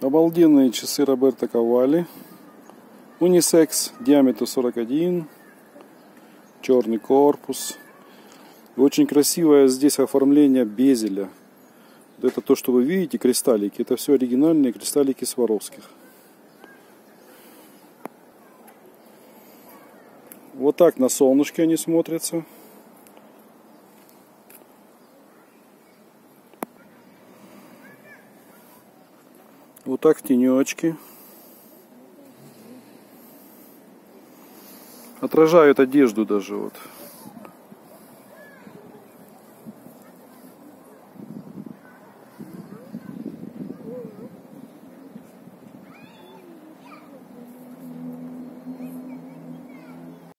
Обалденные часы Роберто Кавали. Унисекс, диаметр 41, черный корпус. И очень красивое здесь оформление безеля. Это то, что вы видите, кристаллики. Это все оригинальные кристаллики Сваровских. Вот так на солнышке они смотрятся. Вот так в. Отражают одежду даже вот.